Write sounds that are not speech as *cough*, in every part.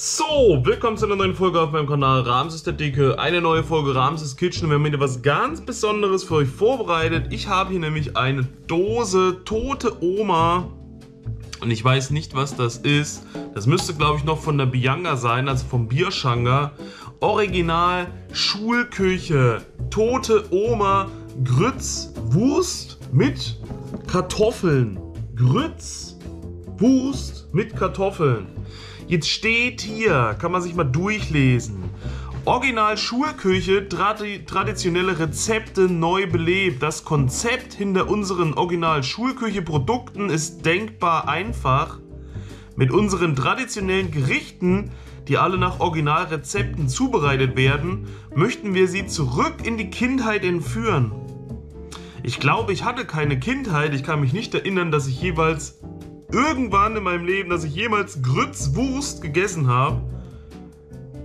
So, willkommen zu einer neuen Folge auf meinem Kanal Ramses der Dicke. Eine neue Folge Ramses Kitchen. Wir haben wieder was ganz Besonderes für euch vorbereitet. Ich habe hier nämlich eine Dose Tote Oma. Und ich weiß nicht, was das ist. Das müsste, glaube ich, noch von der Bianga sein, also vom Bierschanger. Original Schulküche. Tote Oma. Grütz, Wurst mit Kartoffeln. Grütz, Wurst mit Kartoffeln. Jetzt steht hier, kann man sich mal durchlesen. Original Schulküche, tradi traditionelle Rezepte neu belebt. Das Konzept hinter unseren Original Schulküche Produkten ist denkbar einfach. Mit unseren traditionellen Gerichten, die alle nach Originalrezepten zubereitet werden, möchten wir sie zurück in die Kindheit entführen. Ich glaube, ich hatte keine Kindheit. Ich kann mich nicht erinnern, dass ich jeweils irgendwann in meinem Leben, dass ich jemals Grützwurst gegessen habe.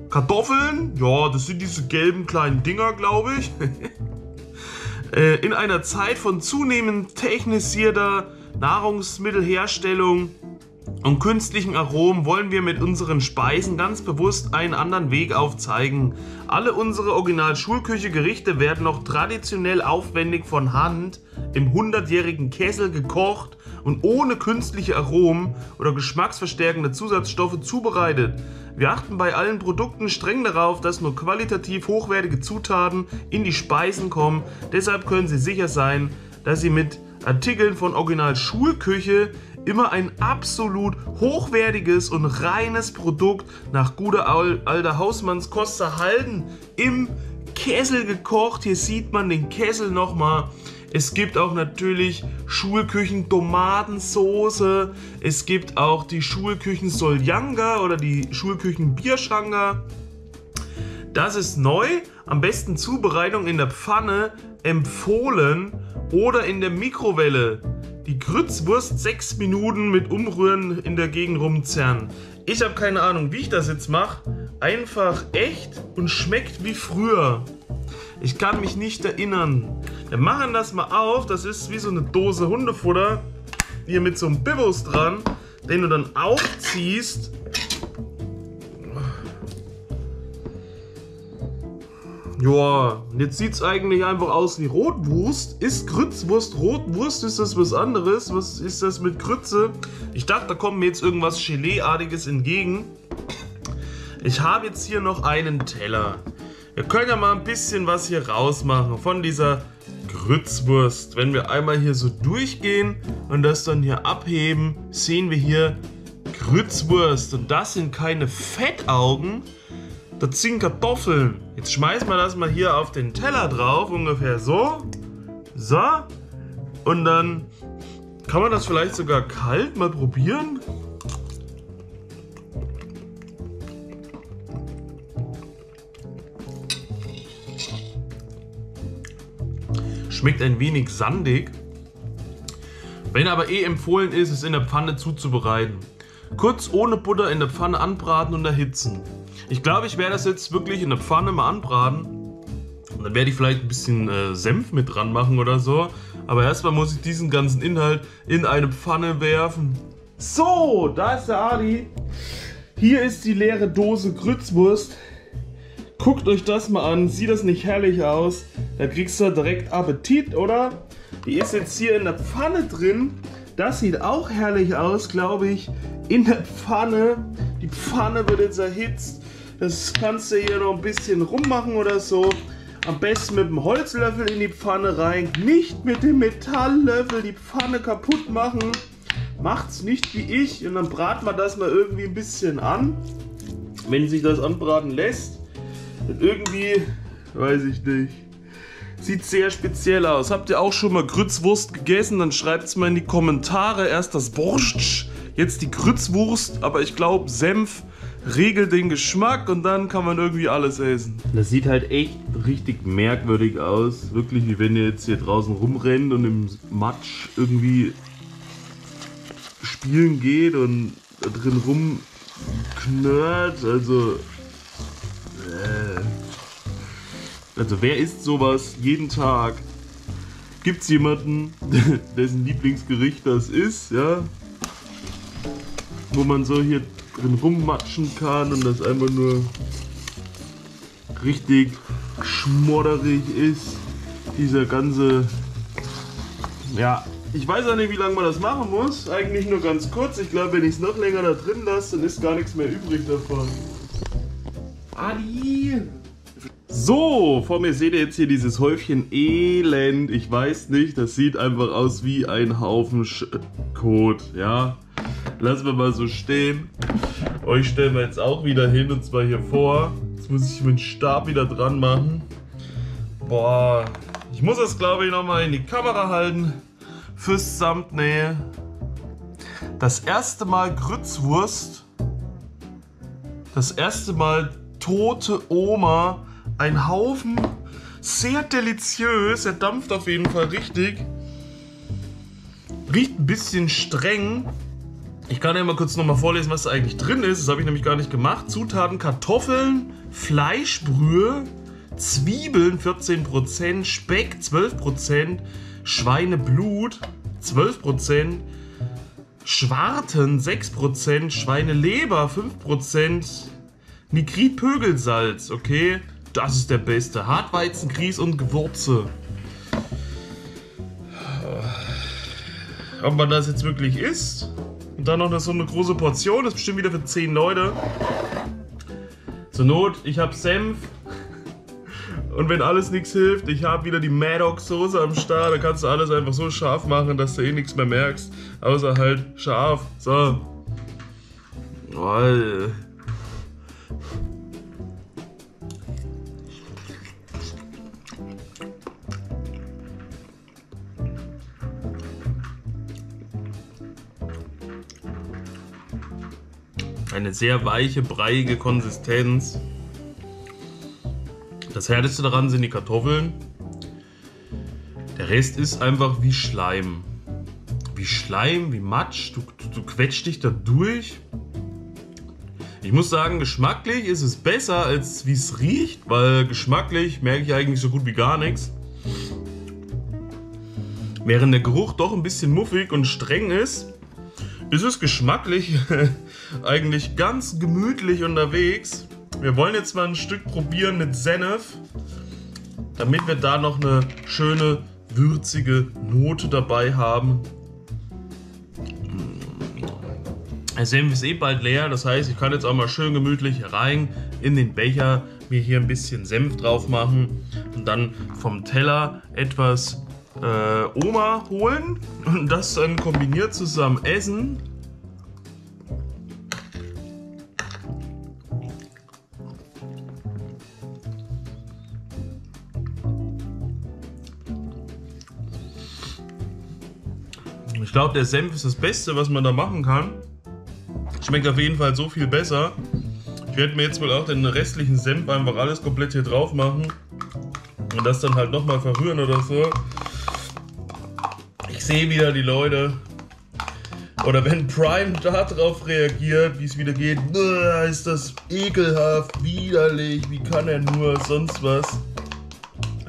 Kartoffeln, ja, das sind diese gelben kleinen Dinger, glaube ich. *laughs* Äh, in einer Zeit von zunehmend technisierter Nahrungsmittelherstellung und künstlichen Aromen wollen wir mit unseren Speisen ganz bewusst einen anderen Weg aufzeigen. Alle unsere Original-Schulküche-Gerichte werden noch traditionell aufwendig von Hand im 100-jährigen Kessel gekocht und ohne künstliche Aromen oder geschmacksverstärkende Zusatzstoffe zubereitet. Wir achten bei allen Produkten streng darauf, dass nur qualitativ hochwertige Zutaten in die Speisen kommen. Deshalb können Sie sicher sein, dass Sie mit Artikeln von Original Schulküche immer ein absolut hochwertiges und reines Produkt nach guter alter Hausmannskost erhalten. Im Kessel gekocht. Hier sieht man den Kessel nochmal. Es gibt auch natürlich Schulküchen Tomatensoße. Es gibt auch die Schulküchen Soljanga oder die Schulküchen Bierschanga. Das ist neu. Am besten Zubereitung in der Pfanne empfohlen oder in der Mikrowelle. Die Grützwurst 6 Minuten mit Umrühren in der Gegend rumzerren. Ich habe keine Ahnung, wie ich das jetzt mache. Einfach echt und schmeckt wie früher. Ich kann mich nicht erinnern. Wir machen das mal auf. Das ist wie so eine Dose Hundefutter. Hier mit so einem Bibus dran, den du dann aufziehst. Ja, jetzt sieht es eigentlich einfach aus wie Rotwurst. Ist Grützwurst Rotwurst? Ist das was anderes? Was ist das mit Grütze? Ich dachte, da kommt mir jetzt irgendwas Gelee-artiges entgegen. Ich habe jetzt hier noch einen Teller. Wir können ja mal ein bisschen was hier rausmachen von dieser Grützwurst. Wenn wir einmal hier so durchgehen und das dann hier abheben, sehen wir hier Grützwurst. Und das sind keine Fettaugen, das sind Kartoffeln. Jetzt schmeißen wir das mal hier auf den Teller drauf, ungefähr so. So. Und dann kann man das vielleicht sogar kalt mal probieren. Schmeckt ein wenig sandig. Wenn aber eh empfohlen ist, es in der Pfanne zuzubereiten. Kurz ohne Butter in der Pfanne anbraten und erhitzen. Ich glaube, ich werde das jetzt wirklich in der Pfanne mal anbraten. Und dann werde ich vielleicht ein bisschen äh, Senf mit dran machen oder so. Aber erstmal muss ich diesen ganzen Inhalt in eine Pfanne werfen. So, da ist der Adi. Hier ist die leere Dose Grützwurst. Guckt euch das mal an. Sieht das nicht herrlich aus? Da kriegst du direkt Appetit, oder? Die ist jetzt hier in der Pfanne drin. Das sieht auch herrlich aus, glaube ich. In der Pfanne. Die Pfanne wird jetzt erhitzt. Das kannst du hier noch ein bisschen rummachen oder so. Am besten mit dem Holzlöffel in die Pfanne rein. Nicht mit dem Metalllöffel die Pfanne kaputt machen. Macht's nicht wie ich. Und dann braten wir das mal irgendwie ein bisschen an. Wenn sich das anbraten lässt. Und irgendwie, weiß ich nicht. Sieht sehr speziell aus. Habt ihr auch schon mal Grützwurst gegessen? Dann schreibt es mal in die Kommentare. Erst das Borscht, jetzt die Grützwurst. Aber ich glaube, Senf regelt den Geschmack und dann kann man irgendwie alles essen. Das sieht halt echt richtig merkwürdig aus. Wirklich, wie wenn ihr jetzt hier draußen rumrennt und im Matsch irgendwie spielen geht und da drin rumknurrt. Also äh. Also wer isst sowas jeden Tag? Gibt es jemanden, *laughs* dessen Lieblingsgericht das ist, ja? Wo man so hier drin rummatschen kann und das einfach nur richtig schmodderig ist. Dieser ganze, ja, ich weiß auch nicht, wie lange man das machen muss. Eigentlich nur ganz kurz. Ich glaube, wenn ich es noch länger da drin lasse, dann ist gar nichts mehr übrig davon. Adi! So, vor mir seht ihr jetzt hier dieses Häufchen Elend. Ich weiß nicht, das sieht einfach aus wie ein Haufen Sch Kot, ja. Lassen wir mal so stehen. Euch stellen wir jetzt auch wieder hin und zwar hier vor. Jetzt muss ich meinen Stab wieder dran machen. Boah, ich muss das glaube ich nochmal in die Kamera halten. Fürs Thumbnail. Das erste Mal Grützwurst. Das erste Mal tote Oma ein Haufen. Sehr deliziös. Er dampft auf jeden Fall richtig. Riecht ein bisschen streng. Ich kann ja mal kurz nochmal vorlesen, was da eigentlich drin ist. Das habe ich nämlich gar nicht gemacht. Zutaten: Kartoffeln, Fleischbrühe, Zwiebeln 14%, Speck 12%, Schweineblut 12%, Schwarten 6%, Schweineleber 5%, Nitritpögelsalz, okay? Das ist der beste. Hartweizen, Grieß und Gewürze. Ob man das jetzt wirklich isst? Und dann noch so eine große Portion, das ist bestimmt wieder für 10 Leute. Zur Not, ich habe Senf. Und wenn alles nichts hilft, ich habe wieder die Maddox Soße am Start. Da kannst du alles einfach so scharf machen, dass du eh nichts mehr merkst. Außer halt scharf. So. Oh, Eine sehr weiche, breiige Konsistenz. Das härteste daran sind die Kartoffeln. Der Rest ist einfach wie Schleim. Wie Schleim, wie Matsch. Du, du, du quetscht dich da durch. Ich muss sagen, geschmacklich ist es besser, als wie es riecht, weil geschmacklich merke ich eigentlich so gut wie gar nichts. Während der Geruch doch ein bisschen muffig und streng ist, ist es geschmacklich *laughs* eigentlich ganz gemütlich unterwegs. Wir wollen jetzt mal ein Stück probieren mit Senf, damit wir da noch eine schöne würzige Note dabei haben. Der Senf ist eh bald leer, das heißt, ich kann jetzt auch mal schön gemütlich rein in den Becher, mir hier ein bisschen Senf drauf machen und dann vom Teller etwas äh, Oma holen und das dann kombiniert zusammen essen. Ich glaube, der Senf ist das Beste, was man da machen kann. Schmeckt auf jeden Fall so viel besser. Ich werde mir jetzt wohl auch den restlichen Senf einfach alles komplett hier drauf machen. Und das dann halt nochmal verrühren oder so. Ich sehe wieder die Leute. Oder wenn Prime darauf reagiert, wie es wieder geht, ist das ekelhaft, widerlich, wie kann er nur, sonst was.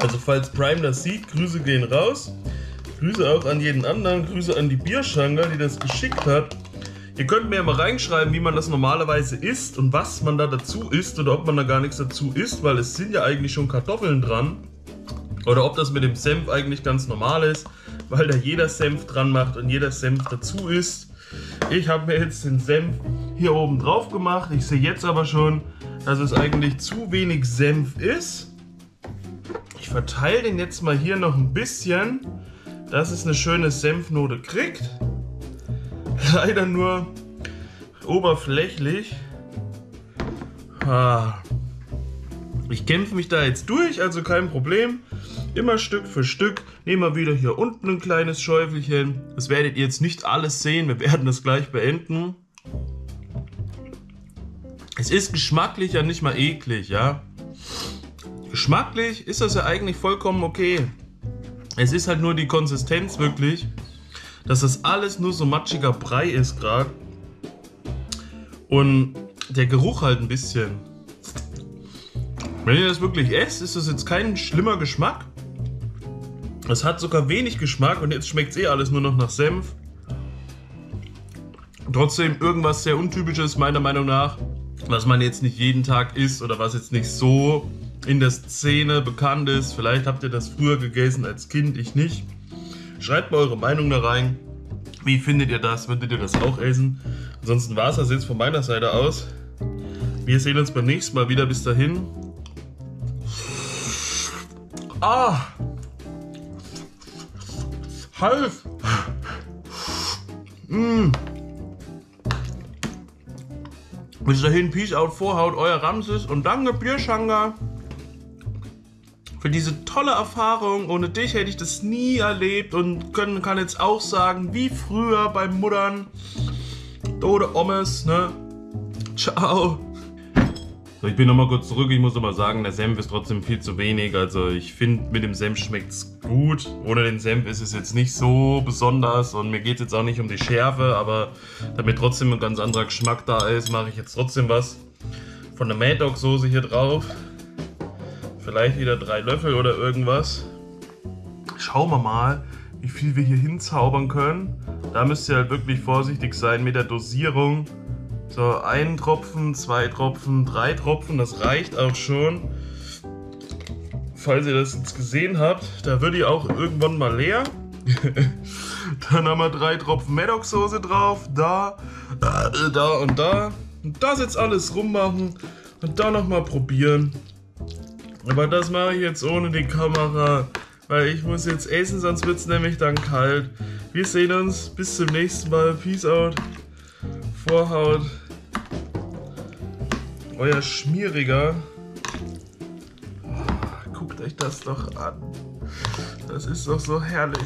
Also falls Prime das sieht, Grüße gehen raus. Grüße auch an jeden anderen, Grüße an die Bierschanker, die das geschickt hat. Ihr könnt mir ja mal reinschreiben, wie man das normalerweise isst und was man da dazu isst oder ob man da gar nichts dazu isst, weil es sind ja eigentlich schon Kartoffeln dran. Oder ob das mit dem Senf eigentlich ganz normal ist, weil da jeder Senf dran macht und jeder Senf dazu isst. Ich habe mir jetzt den Senf hier oben drauf gemacht. Ich sehe jetzt aber schon, dass es eigentlich zu wenig Senf ist. Ich verteile den jetzt mal hier noch ein bisschen, dass es eine schöne Senfnote kriegt. Leider nur oberflächlich. Ah. Ich kämpfe mich da jetzt durch, also kein Problem. Immer Stück für Stück. Nehmen wir wieder hier unten ein kleines Schäufelchen. Das werdet ihr jetzt nicht alles sehen. Wir werden das gleich beenden. Es ist geschmacklich ja nicht mal eklig, ja. Geschmacklich ist das ja eigentlich vollkommen okay. Es ist halt nur die Konsistenz wirklich, dass das alles nur so matschiger Brei ist gerade. Und der Geruch halt ein bisschen. Wenn ihr das wirklich esst, ist das jetzt kein schlimmer Geschmack. Es hat sogar wenig Geschmack und jetzt schmeckt es eh alles nur noch nach Senf. Trotzdem irgendwas sehr untypisches meiner Meinung nach, was man jetzt nicht jeden Tag isst oder was jetzt nicht so in der Szene bekannt ist. Vielleicht habt ihr das früher gegessen als Kind, ich nicht. Schreibt mal eure Meinung da rein. Wie findet ihr das? Würdet ihr das auch essen? Ansonsten war es das jetzt von meiner Seite aus. Wir sehen uns beim nächsten Mal wieder. Bis dahin. Ah! Hals! Mmh. Bis dahin, Peace out, Vorhaut, euer Ramses und danke Bierschanga für diese tolle Erfahrung. Ohne dich hätte ich das nie erlebt und können, kann jetzt auch sagen, wie früher beim Muttern. Tode Ommes, ne? Ciao. So, ich bin nochmal kurz zurück. Ich muss aber sagen, der Senf ist trotzdem viel zu wenig. Also ich finde, mit dem Senf schmeckt es gut. Ohne den Senf ist es jetzt nicht so besonders. Und mir geht es jetzt auch nicht um die Schärfe. Aber damit trotzdem ein ganz anderer Geschmack da ist, mache ich jetzt trotzdem was von der Mad Dog Soße hier drauf. Vielleicht wieder drei Löffel oder irgendwas. Schauen wir mal, wie viel wir hier hinzaubern können. Da müsst ihr halt wirklich vorsichtig sein mit der Dosierung. So, ein Tropfen, zwei Tropfen, drei Tropfen, das reicht auch schon. Falls ihr das jetzt gesehen habt, da wird die auch irgendwann mal leer. *laughs* Dann haben wir drei Tropfen Maddox-Soße drauf, da, äh, da und da. Und das jetzt alles rummachen und dann nochmal probieren. Aber das mache ich jetzt ohne die Kamera, weil ich muss jetzt essen, sonst wird es nämlich dann kalt. Wir sehen uns, bis zum nächsten Mal. Peace out. Vorhaut. Euer Schmieriger. Oh, guckt euch das doch an. Das ist doch so herrlich,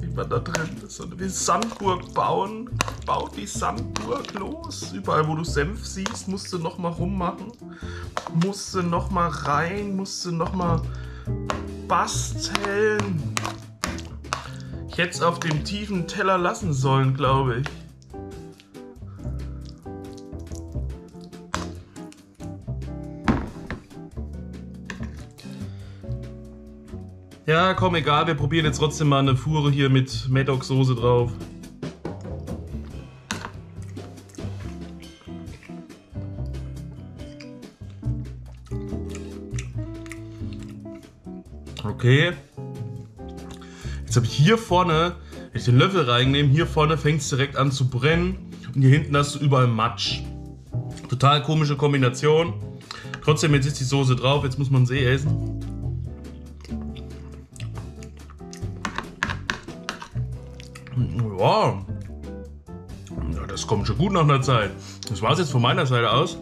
wie man da drin ist. Und wie Sandburg bauen. Baut die Sandburg los. Überall, wo du Senf siehst, musst du nochmal rummachen musste noch mal rein, musste noch mal basteln. Ich hätte es auf dem tiefen Teller lassen sollen, glaube ich. Ja, komm, egal, wir probieren jetzt trotzdem mal eine Fuhre hier mit Maddox-Soße drauf. Okay. Jetzt habe ich hier vorne, wenn ich den Löffel reinnehme, hier vorne fängt es direkt an zu brennen. Und hier hinten hast du überall Matsch. Total komische Kombination. Trotzdem, jetzt ist die Soße drauf, jetzt muss man sie essen. Wow. Ja, das kommt schon gut nach einer Zeit. Das war es jetzt von meiner Seite aus.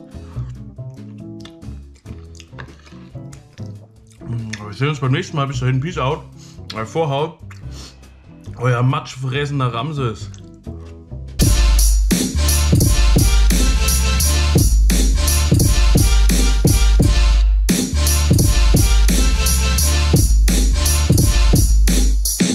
Wir sehen uns beim nächsten Mal. Bis dahin, Peace out. Vorhaut. Euer matschfressender Ramses.